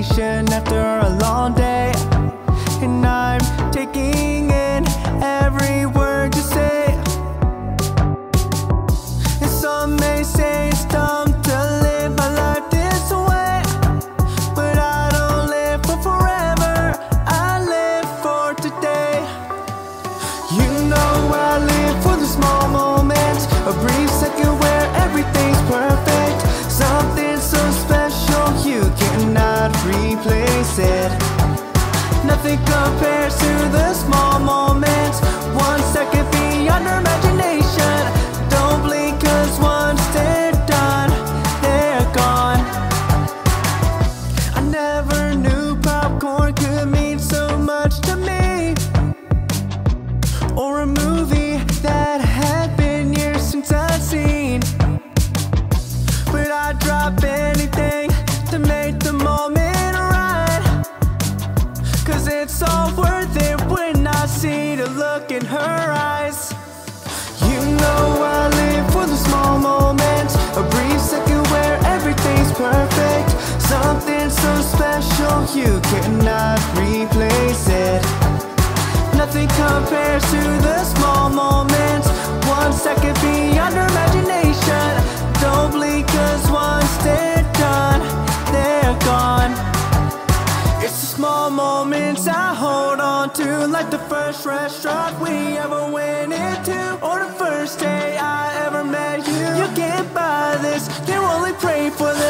vacation after a long day. And I'm taking Nothing compares to the small moments. One second beyond our imagination. Don't blink, cause once they're done, they're gone. I never knew look in her eyes. You know I live for the small moments, a brief second where everything's perfect. Something so special you cannot replace it. Nothing compares to the small moments. Small moments I hold on to, like the first restaurant we ever went into, or the first day I ever met you. You can't buy this, you only pray for this.